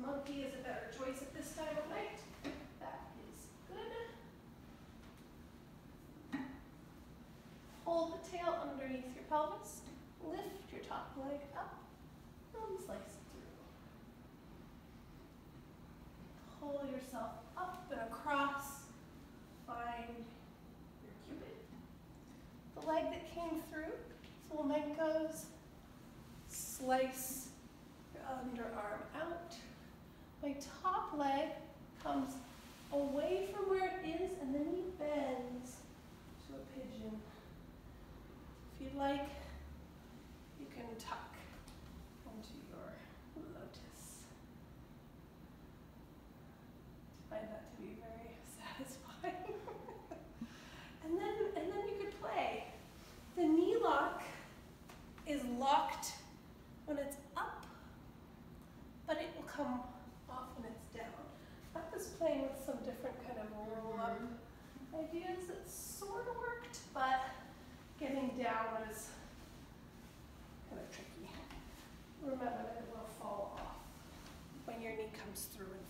monkey is a better choice at this time of night. That is good. Hold the tail underneath your pelvis. Lift your top leg up and slice through. Pull yourself up and across. Find your cupid. The leg that came through, flamencos. Slice your underarm top leg comes away from where it is and then he bends to a pigeon. If you'd like, you can tuck into your lotus. I find that to be very satisfying. and then and then you could play. The knee lock is locked when it's up, but it will come down. I was playing with some different kind of roll up um, ideas that sort of worked, but getting down was kind of tricky. Remember that it will fall off when your knee comes through and